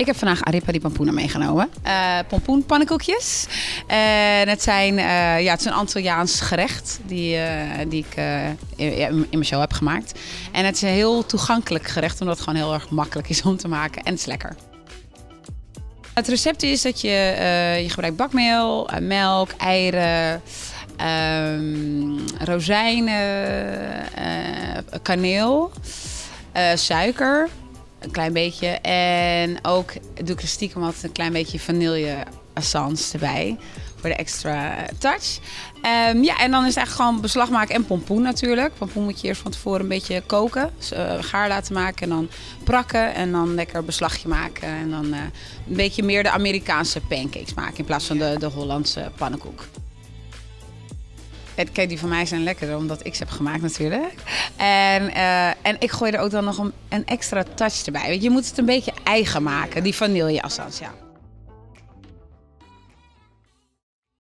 Ik heb vandaag arepa di pompoena meegenomen. Uh, pompoen pannenkoekjes. En het, zijn, uh, ja, het is een Antilliaans gerecht die, die ik in, in, mijn show heb gemaakt. En het is een heel toegankelijk gerecht omdat het gewoon heel erg makkelijk is om te maken. En het is lekker. Het recept is dat je, je gebruikt bakmeel, melk, eieren, um, rozijnen, kaneel, suiker een klein beetje. En ook doe ik er stiekem altijd een klein beetje vanille essence erbij. Voor de extra touch. Um, ja, en dan is het eigenlijk gewoon beslag maken en pompoen natuurlijk. Pompoen moet je eerst van tevoren een beetje koken. Uh, gaar laten maken en dan prakken. En dan lekker beslagje maken. En dan een beetje meer de Amerikaanse pancakes maken in plaats van de, de Hollandse pannenkoek. Kijk, die van mij zijn lekkerder, omdat ik ze heb gemaakt natuurlijk. En, uh, en ik gooi er ook dan nog een, een extra touch erbij. Je moet het een beetje eigen maken, die vanilleassans, ja.